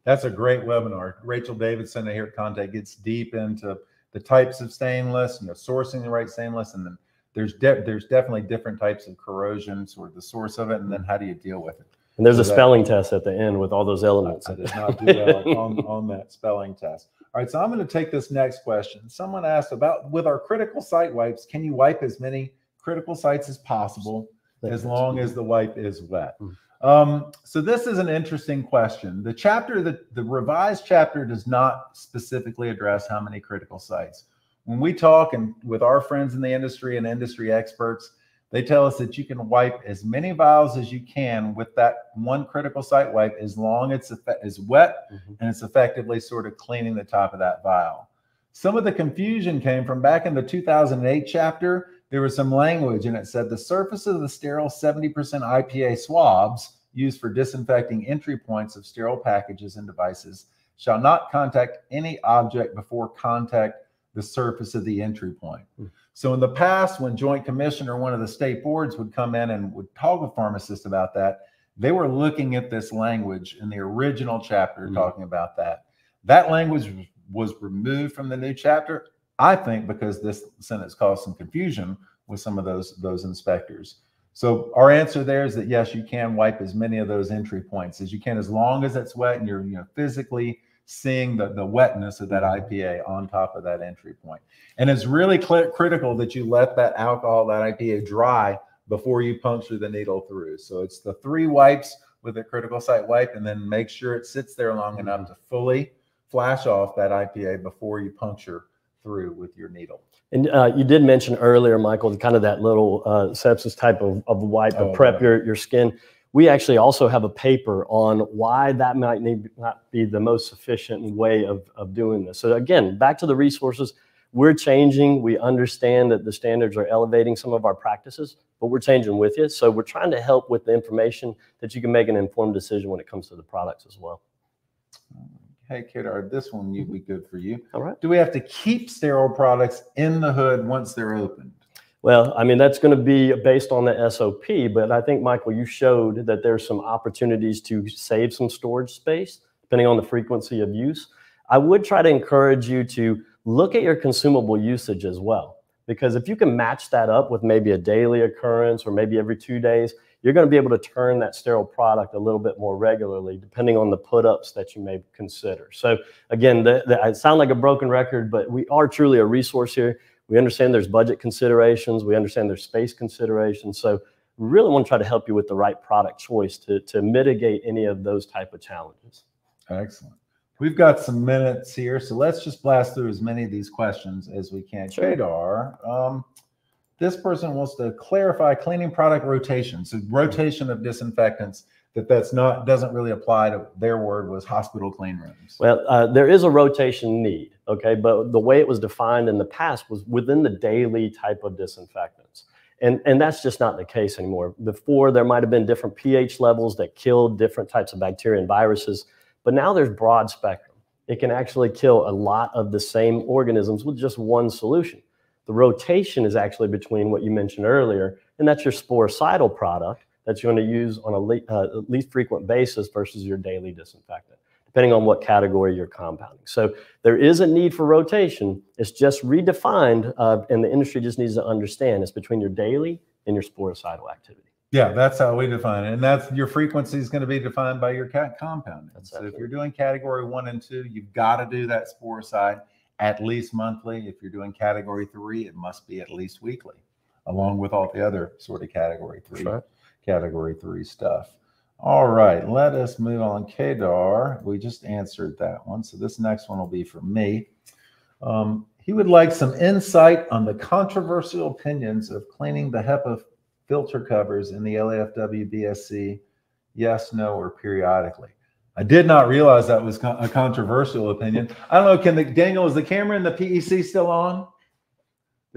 that's a great webinar. Rachel Davidson here at Contec gets deep into the types of stainless, you know, sourcing the right stainless, and then there's de- there's definitely different types of corrosion, sort of the source of it, and then how do you deal with it. And there's a spelling test at the end with all those elements. I, I did not do well [laughs] on, on that spelling test. All right, so I'm going to take this next question. Someone asked about with our critical site wipes, can you wipe as many critical sites as possible as long as the wipe is wet? Hmm. Um, so this is an interesting question. The chapter that the revised chapter does not specifically address how many critical sites. When we talk and with our friends in the industry and industry experts, they tell us that you can wipe as many vials as you can with that one critical site wipe as long as it's is wet mm-hmm. and it's effectively sort of cleaning the top of that vial. Some of the confusion came from back in the 2008 chapter. There was some language and it said the surface of the sterile 70% IPA swabs used for disinfecting entry points of sterile packages and devices shall not contact any object before contact the surface of the entry point. Mm-hmm. So in the past, when Joint Commissioner, one of the state boards would come in and would talk with pharmacists about that, they were looking at this language in the original chapter mm-hmm. talking about that. That language was removed from the new chapter, I think, because this sentence caused some confusion with some of those those inspectors. So our answer there is that yes, you can wipe as many of those entry points as you can, as long as it's wet and you're you know physically seeing the, the wetness of that IPA on top of that entry point. And it's really cl- critical that you let that alcohol, that IPA dry before you puncture the needle through. So it's the three wipes with a critical site wipe, and then make sure it sits there long mm-hmm. enough to fully flash off that IPA before you puncture through with your needle. And uh, you did mention earlier, Michael, kind of that little uh, sepsis type of, of wipe to oh, prep yeah. your, your skin we actually also have a paper on why that might need, not be the most sufficient way of, of doing this. So again, back to the resources, we're changing. We understand that the standards are elevating some of our practices, but we're changing with you. So we're trying to help with the information that you can make an informed decision when it comes to the products as well. Hey, Kedar, this one would be good for you. All right. Do we have to keep sterile products in the hood once they're opened? Well, I mean, that's going to be based on the SOP, but I think, Michael, you showed that there's some opportunities to save some storage space depending on the frequency of use. I would try to encourage you to look at your consumable usage as well, because if you can match that up with maybe a daily occurrence or maybe every two days, you're going to be able to turn that sterile product a little bit more regularly, depending on the put ups that you may consider. So, again, the, the, I sound like a broken record, but we are truly a resource here. We understand there's budget considerations. We understand there's space considerations. So we really want to try to help you with the right product choice to, to mitigate any of those type of challenges. Excellent. We've got some minutes here, so let's just blast through as many of these questions as we can. Sure. Kedar, um, this person wants to clarify cleaning product rotation. So rotation of disinfectants that that's not doesn't really apply to their word was hospital clean rooms. Well, uh, there is a rotation need, okay, but the way it was defined in the past was within the daily type of disinfectants. And, and that's just not the case anymore. Before, there might have been different pH levels that killed different types of bacteria and viruses, but now there's broad spectrum. It can actually kill a lot of the same organisms with just one solution. The rotation is actually between what you mentioned earlier, and that's your sporicidal product, that you're going to use on a le- uh, least frequent basis versus your daily disinfectant. depending on what category you're compounding. So there is a need for rotation. It's just redefined, uh, and the industry just needs to understand it's between your daily and your sporicidal activity. Yeah, that's how we define it. And that's your frequency is going to be defined by your cat compounding. That's so if you're doing category one and two, you've got to do that sporicide at least monthly. If you're doing category three, it must be at least weekly, along with all the other sort of category three. Category three stuff. All right, let us move on. Kedar, we just answered that one. So this next one will be for me. Um, he would like some insight on the controversial opinions of cleaning the HEPA filter covers in the LAFW BSC, yes, no, or periodically. I did not realize that was a controversial opinion. I don't know. Can the Daniel is the camera in the PEC still on?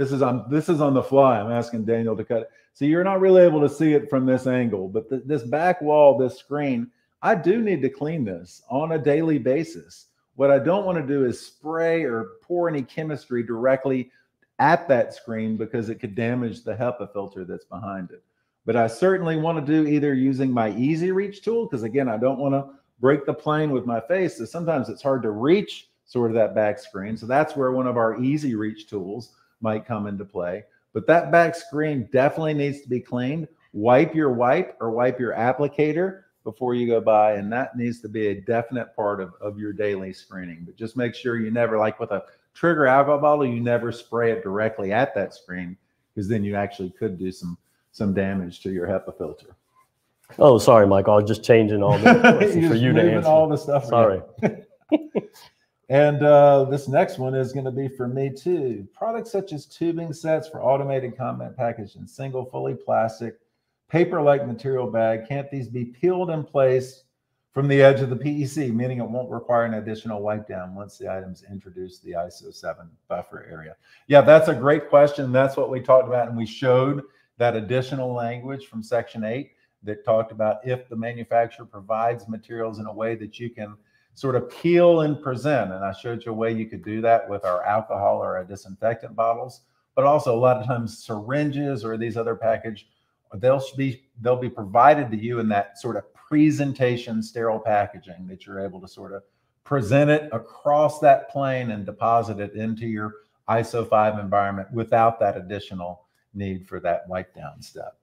This is on. This is on the fly. I'm asking Daniel to cut it. So you're not really able to see it from this angle, but th- this back wall, this screen, I do need to clean this on a daily basis. What I don't want to do is spray or pour any chemistry directly at that screen because it could damage the HEPA filter that's behind it. But I certainly want to do either using my easy reach tool, because again, I don't want to break the plane with my face. So sometimes it's hard to reach sort of that back screen. So that's where one of our easy reach tools might come into play. But that back screen definitely needs to be cleaned. Wipe your wipe or wipe your applicator before you go by. And that needs to be a definite part of, of your daily screening. But just make sure you never, like with a trigger alcohol bottle, you never spray it directly at that screen because then you actually could do some some damage to your HEPA filter. Oh, sorry, Mike. I was just changing all the [laughs] for you to answer. all the stuff. Sorry. [laughs] and uh, this next one is going to be for me too. Products such as tubing sets for automated comment package and single fully plastic paper-like material bag. Can't these be peeled in place from the edge of the PEC, meaning it won't require an additional wipe down once the items introduce the ISO 7 buffer area? Yeah, that's a great question. That's what we talked about, and we showed that additional language from Section 8 that talked about if the manufacturer provides materials in a way that you can sort of peel and present. And I showed you a way you could do that with our alcohol or our disinfectant bottles, but also a lot of times syringes or these other package, they'll be they'll be provided to you in that sort of presentation sterile packaging that you're able to sort of present it across that plane and deposit it into your ISO 5 environment without that additional need for that wipe down step.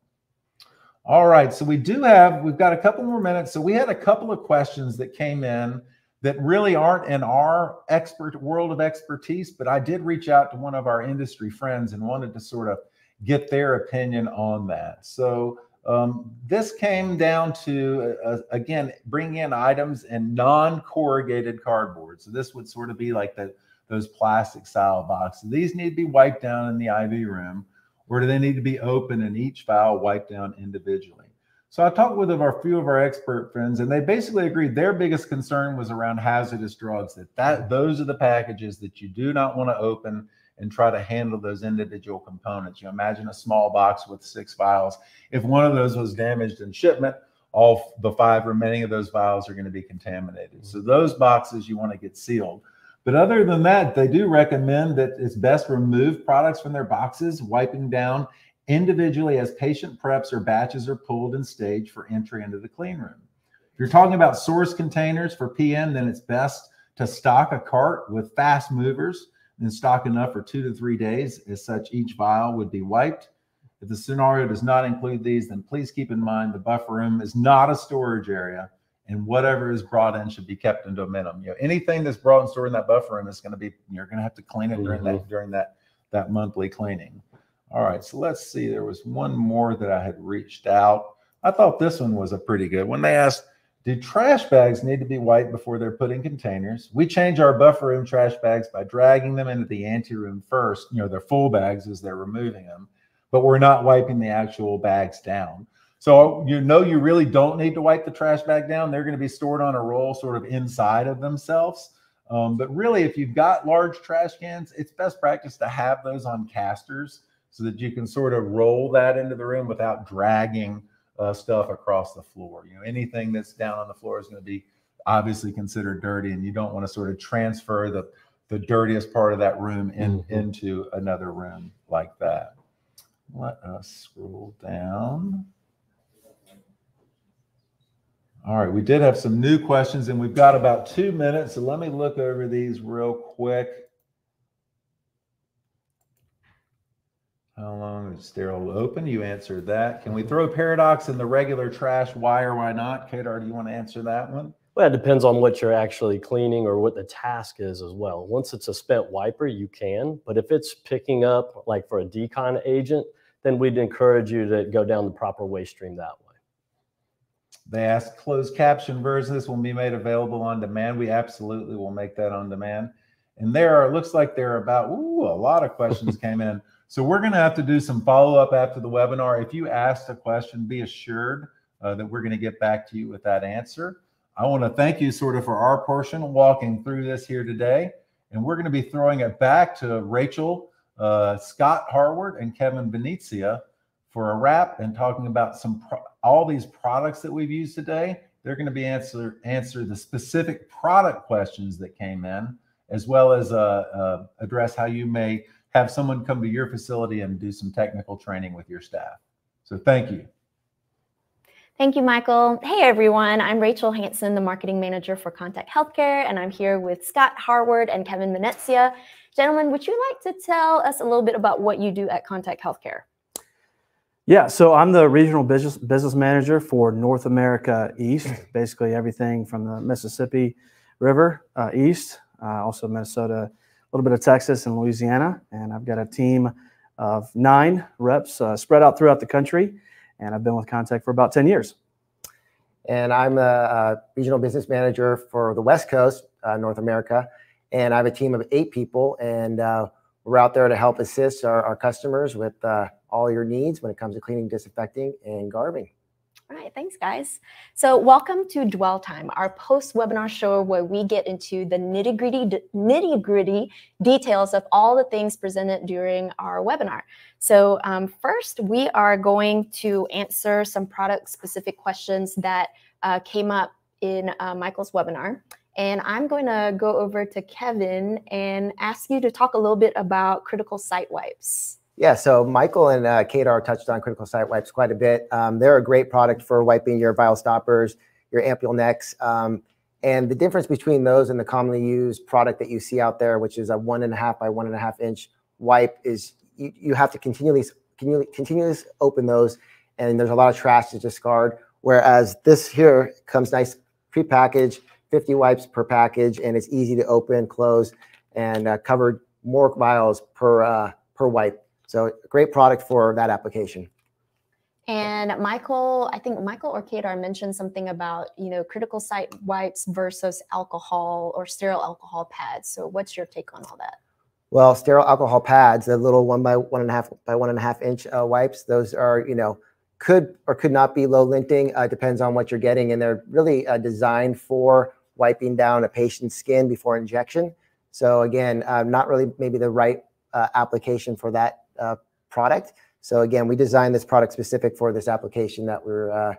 All right, so we do have, we've got a couple more minutes. So we had a couple of questions that came in that really aren't in our expert world of expertise, but I did reach out to one of our industry friends and wanted to sort of get their opinion on that. So um, this came down to, uh, again, bring in items in non-corrugated cardboard. So this would sort of be like the, those plastic style boxes. These need to be wiped down in the IV room or do they need to be open and each file wiped down individually? So I talked with a few of our expert friends, and they basically agreed their biggest concern was around hazardous drugs. That that mm-hmm. those are the packages that you do not want to open and try to handle those individual components. You imagine a small box with six vials. If one of those was damaged in shipment, all the five remaining of those vials are going to be contaminated. So mm-hmm. those boxes you want to get sealed. But other than that, they do recommend that it's best remove products from their boxes, wiping down individually as patient preps or batches are pulled and staged for entry into the clean room. If you're talking about source containers for PM, then it's best to stock a cart with fast movers and stock enough for two to three days. As such, each vial would be wiped. If the scenario does not include these, then please keep in mind the buffer room is not a storage area and whatever is brought in should be kept into a minimum. You know, anything that's brought and stored in that buffer room is going to be you're going to have to clean it during that mm-hmm. during that that monthly cleaning. All right, so let's see. There was one more that I had reached out. I thought this one was a pretty good one. They asked, "Do trash bags need to be wiped before they're put in containers?" We change our buffer room trash bags by dragging them into the ante room first. You know, they're full bags as they're removing them, but we're not wiping the actual bags down. So you know you really don't need to wipe the trash bag down. They're going to be stored on a roll sort of inside of themselves. Um, but really, if you've got large trash cans, it's best practice to have those on casters so that you can sort of roll that into the room without dragging uh, stuff across the floor. You know, anything that's down on the floor is going to be obviously considered dirty, and you don't want to sort of transfer the the dirtiest part of that room in, Mhm. into another room like that. Let us scroll down. All right, we did have some new questions and we've got about two minutes. So let me look over these real quick. How long is sterile open? You answered that. Can we throw Peridox in the regular trash? Why or why not? Kedar, do you want to answer that one? Well, it depends on what you're actually cleaning or what the task is as well. Once it's a spent wiper, you can, but if it's picking up like for a decon agent, then we'd encourage you to go down the proper waste stream that way. They asked closed caption version. This will be made available on demand. We absolutely will make that on demand. And there are, looks like there are about, ooh, a lot of questions [laughs] came in. So we're going to have to do some follow up after the webinar. If you asked a question, be assured uh, that we're going to get back to you with that answer. I want to thank you sort of for our portion walking through this here today. And we're going to be throwing it back to Rachel, uh, Scott Harward, and Kevin Venezia for a wrap and talking about some all these products that we've used today. They're going to be answer answer the specific product questions that came in, as well as uh, uh, address how you may have someone come to your facility and do some technical training with your staff. So thank you. Thank you, Michael. Hey, everyone. I'm Rachel Hanson, the marketing manager for Contec Healthcare, and I'm here with Scott Harward and Kevin Venezia. Gentlemen, would you like to tell us a little bit about what you do at Contec Healthcare? Yeah, so I'm the regional business business manager for North America East, basically everything from the Mississippi River uh, east, uh, also Minnesota a little bit of Texas and Louisiana. And I've got a team of nine reps uh, spread out throughout the country. And I've been with Contec for about 10 years. And I'm a, a regional business manager for the West Coast, uh, North America. And I have a team of eight people. And uh, we're out there to help assist our, our customers with uh, all your needs when it comes to cleaning, disinfecting, and garbing. All right, thanks, guys. So, welcome to Dwell Time, our post-webinar show where we get into the nitty-gritty, nitty-gritty details of all the things presented during our webinar. So, um, first, we are going to answer some product-specific questions that uh, came up in uh, Michael's webinar. And I'm going to go over to Kevin and ask you to talk a little bit about critical site wipes. Yeah, so Michael and uh, Kedar touched on critical site wipes quite a bit. Um, they're a great product for wiping your vial stoppers, your ampule necks. Um, and the difference between those and the commonly used product that you see out there, which is a one and a half by one and a half inch wipe, is you, you have to continually, continually, continuously open those, and there's a lot of trash to discard. Whereas this here comes nice pre-packaged, 50 wipes per package, and it's easy to open, close, and uh, covered more vials per uh, per wipe. So great product for that application. And Michael, I think Michael or Kedar mentioned something about, you know, critical site wipes versus alcohol or sterile alcohol pads. So what's your take on all that? Well, sterile alcohol pads, the little one by one and a half by one and a half inch uh, wipes, those are, you know, could or could not be low linting. Uh, depends on what you're getting. And they're really uh, designed for wiping down a patient's skin before injection. So again, uh, not really maybe the right uh, application for that uh, product. So again, we designed this product specific for this application that we're uh,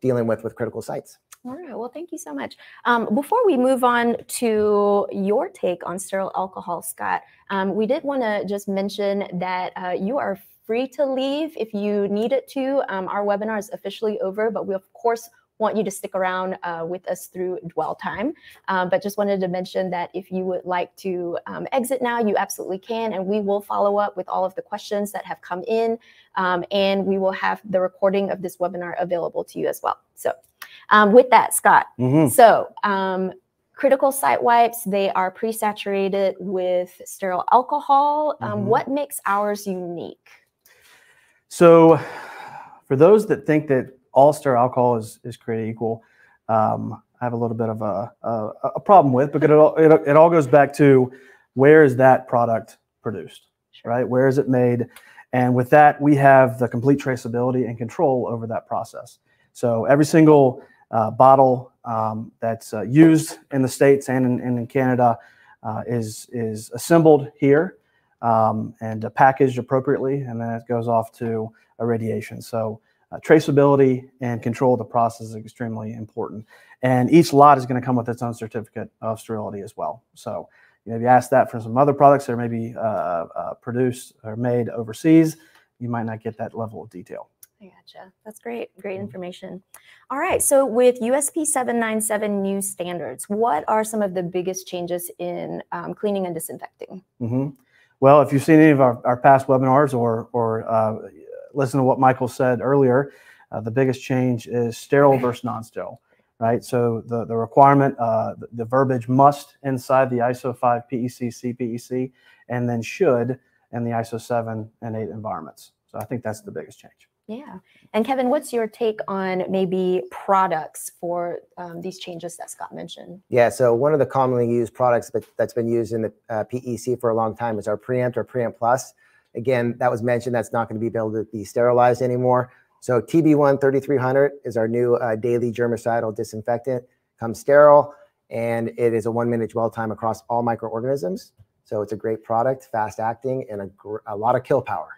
dealing with with critical sites. All right. Well, thank you so much. Um, before we move on to your take on sterile alcohol, Scott, um, we did want to just mention that uh, you are free to leave if you need it to. Um, our webinar is officially over, but we, of course, want you to stick around uh, with us through dwell time. Um, but just wanted to mention that if you would like to um, exit now, you absolutely can. And we will follow up with all of the questions that have come in. Um, and we will have the recording of this webinar available to you as well. So um, with that, Scott, mm-hmm. so um, critical site wipes, they are pre-saturated with sterile alcohol. Um, mm-hmm. What makes ours unique? So for those that think that all sterile alcohol is is created equal. Um, I have a little bit of a, a, a problem with because it all, it, it all goes back to where is that product produced, right? Where is it made? And with that, we have the complete traceability and control over that process. So every single uh, bottle um, that's uh, used in the States and in, and in Canada uh, is, is assembled here um, and packaged appropriately, and then it goes off to irradiation. So uh, traceability and control of the process is extremely important. And each lot is going to come with its own certificate of sterility as well. So you know, if you ask that for some other products that are maybe uh, uh, produced or made overseas, you might not get that level of detail. I gotcha. That's great. Great information. All right. So, with USP 797 new standards, what are some of the biggest changes in um, cleaning and disinfecting? hmm Well, if you've seen any of our, our past webinars or, or uh, listen to what Michael said earlier, uh, the biggest change is sterile versus non-sterile, right? So the, the requirement, uh, the, the verbiage must inside the ISO 5 PEC, CPEC, and then should in the ISO 7 and 8 environments. So I think that's the biggest change. Yeah. And Kevin, what's your take on maybe products for um, these changes that Scott mentioned? Yeah, so one of the commonly used products that, that's been used in the uh, PEC for a long time is our Preempt or Preempt Plus. Again, that was mentioned, that's not going to be able to be sterilized anymore. So TB1 3300 is our new uh, daily germicidal disinfectant, comes sterile, and it is a one minute dwell time across all microorganisms. So it's a great product, fast acting, and a, gr- a lot of kill power.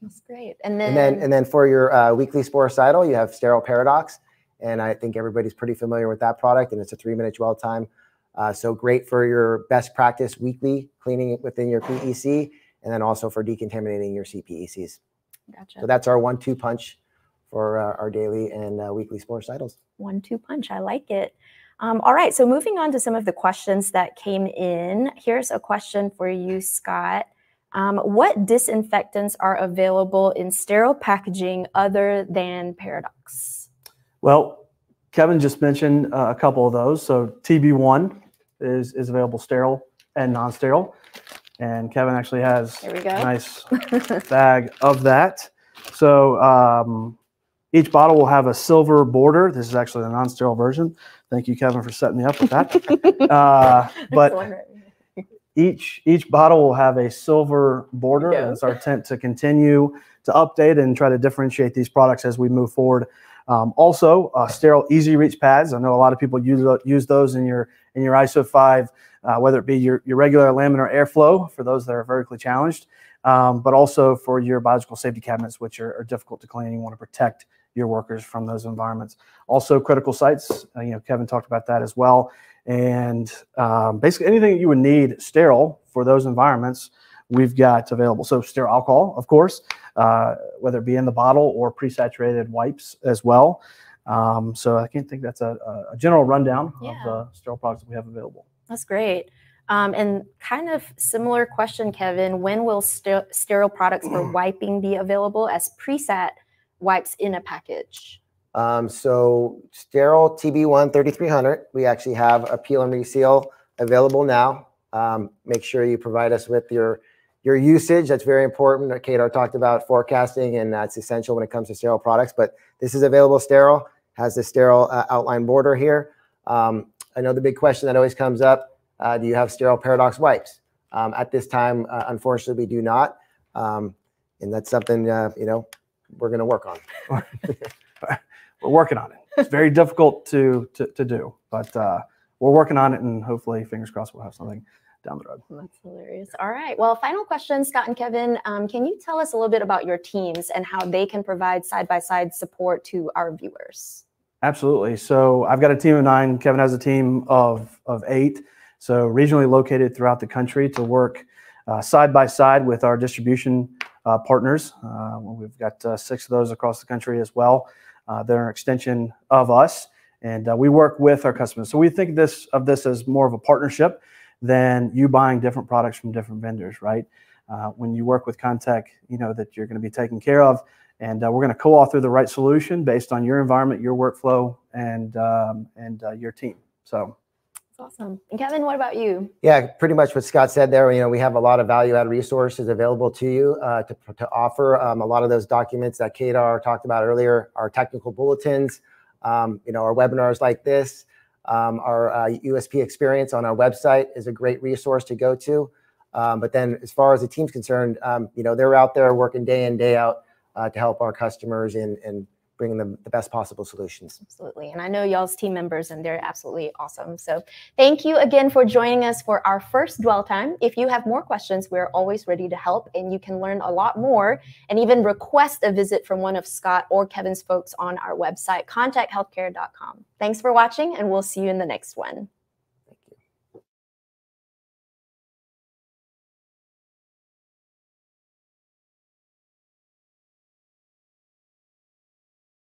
That's great. And then, And then, and then for your uh, weekly sporicidal, you have Sterile Peridox, and I think everybody's pretty familiar with that product, and it's a three-minute dwell time. Uh, so great for your best practice weekly cleaning within your PEC, and then also for decontaminating your CPECs. gotcha. So that's our one-two punch for uh, our daily and uh, weekly sporicidals. One two punch. I like it. Um, all right. So moving on to some of the questions that came in. Here's a question for you, Scott. Um, what disinfectants are available in sterile packaging other than Peridox? Well, Kevin just mentioned uh, a couple of those. So TB1 is, is available sterile and non-sterile. And Kevin actually has There we go. a nice [laughs] bag of that. So um, each bottle will have a silver border. This is actually the non-sterile version. Thank you, Kevin, for setting me up with that. [laughs] Uh, but each each bottle will have a silver border and it's our intent to continue to update and try to differentiate these products as we move forward um, also uh, sterile easy reach pads i know a lot of people use, use those in your in your iso 5 uh, whether it be your, your regular laminar airflow for those that are vertically challenged um, but also for your biological safety cabinets which are, are difficult to clean you want to protect your workers from those environments. Also critical sites uh, you know kevin talked about that as well. And um, basically anything you would need sterile for those environments we've got available. So sterile alcohol of course uh, whether it be in the bottle or pre-saturated wipes as well um, so i can't think that's a, a- a general rundown Yeah. of the sterile products that we have available That's great. Um, and kind of similar question, Kevin. When will ster- sterile products for wiping be available as preset wipes in a package? Um, so sterile TB1 3300, we actually have a peel and reseal available now. Um, make sure you provide us with your your usage. That's very important. Kedar talked about forecasting, and that's essential when it comes to sterile products. But this is available sterile, has the sterile uh, outline border here. Um, I know the big question that always comes up: uh, Do you have sterile Peridox wipes? Um, at this time, uh, unfortunately, we do not, um, and that's something uh, you know we're going to work on. [laughs] we're working on it it's very difficult to, to to do but uh, we're working on it and hopefully fingers crossed we'll have something down the road That's hilarious. All right. Well, final question, Scott and Kevin. Um, can you tell us a little bit about your teams and how they can provide side by side support to our viewers? Absolutely. So I've got a team of nine. Kevin has a team of of eight. So regionally located throughout the country to work uh, side by side with our distribution uh, partners. Uh, we've got uh, six of those across the country as well. Uh, they're an extension of us, and uh, we work with our customers. So we think this of this as more of a partnership than you buying different products from different vendors, right? When you work with Contec, you know that you're going to be taken care of and uh, we're going to co-author the right solution based on your environment, your workflow, and um, and uh, your team. So That's awesome. And Kevin, what about you? Yeah, pretty much what Scott said there. You know, we have a lot of value-add resources available to you uh, to, to offer. Um, a lot of those documents that Kedar talked about earlier, our technical bulletins, um, you know, our webinars like this, um, our uh, USP experience on our website is a great resource to go to. Um, but then, as far as the team's concerned, um, you know, they're out there working day in, day out uh, to help our customers and and bring them the best possible solutions. Absolutely. And I know y'all's team members, and they're absolutely awesome. So thank you again for joining us for our first dwell time. If you have more questions, we're always ready to help, and you can learn a lot more and even request a visit from one of Scott or Kevin's folks on our website, contechealthcare.com. Thanks for watching, and we'll see you in the next one.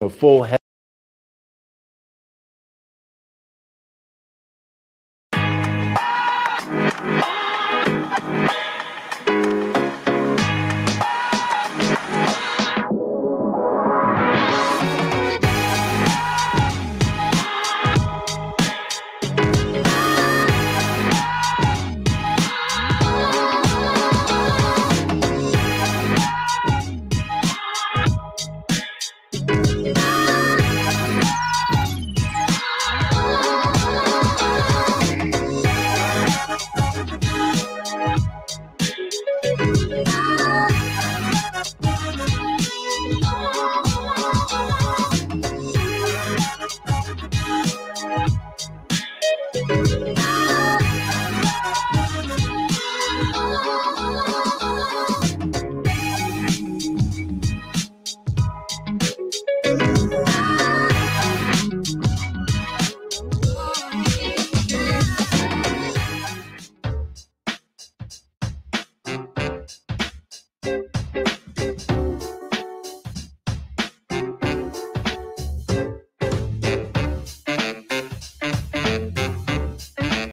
Full head